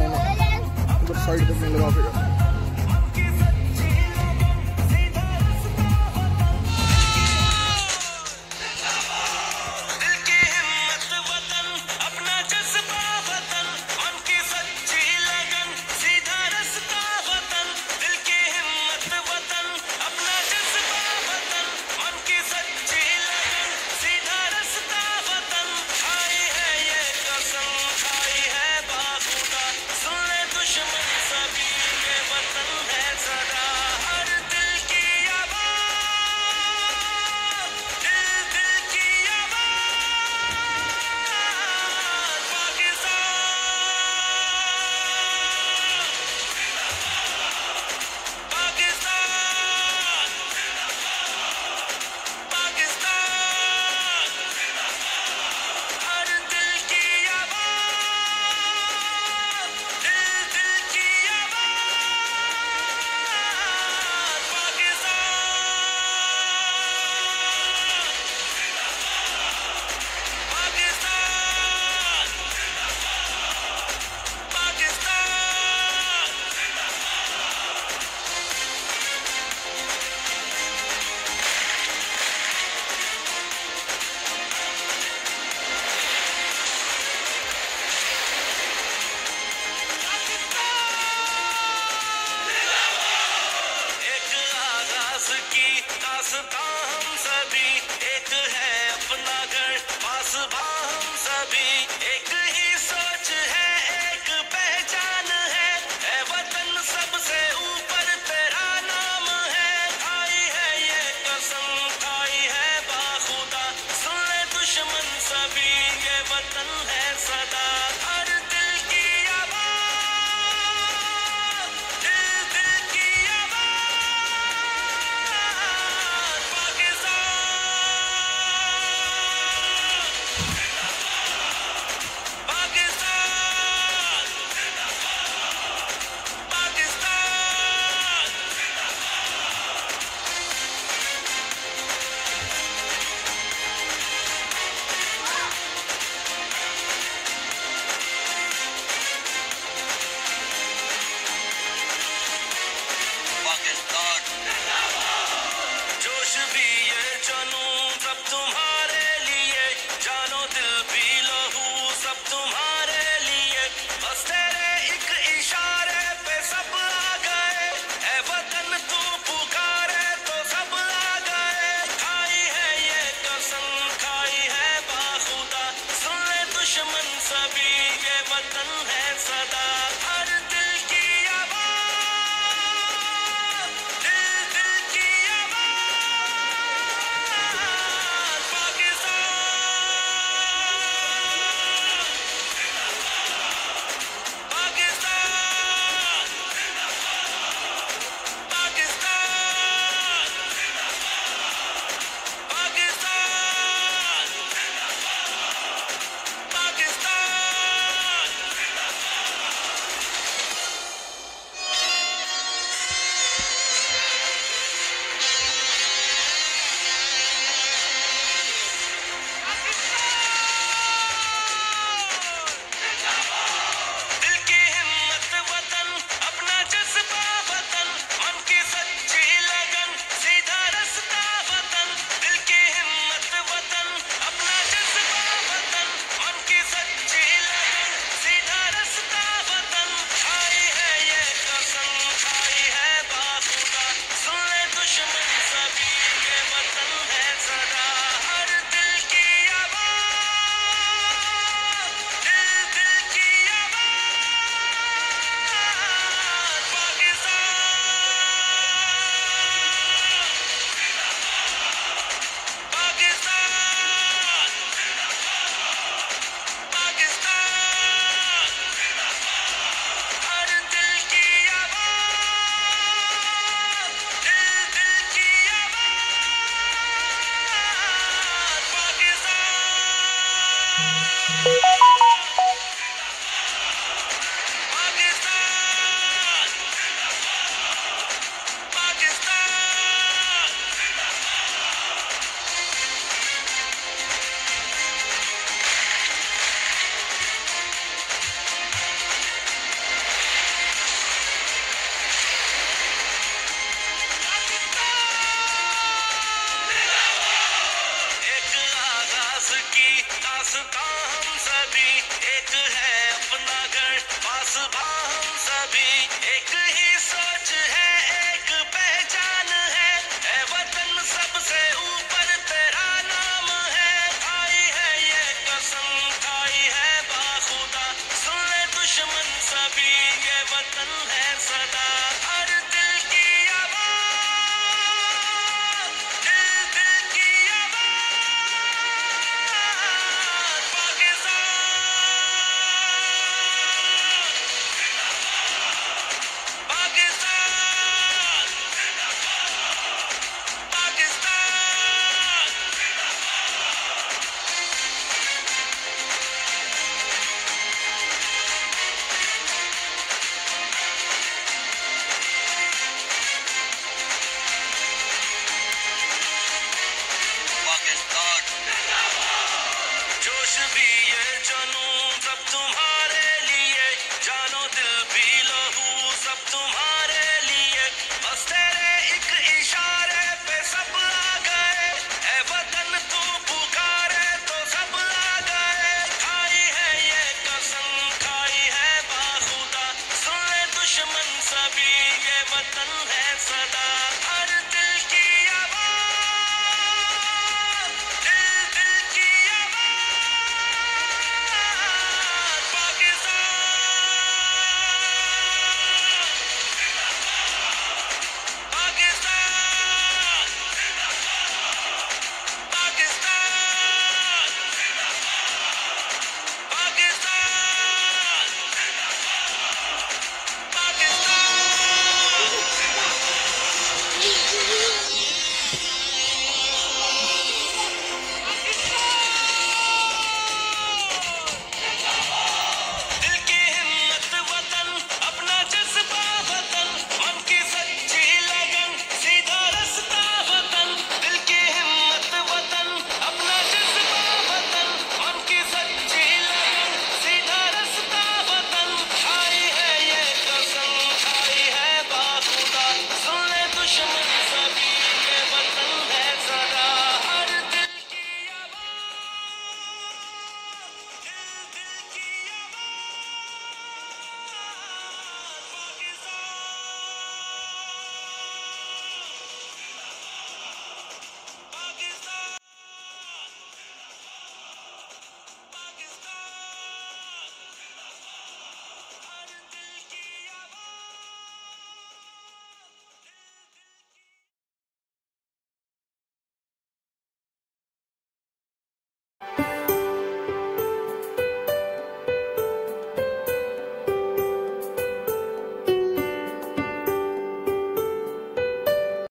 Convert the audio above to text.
बंद की उन्होंने उधर साइड तक नहीं लगा फिर saber. Sky.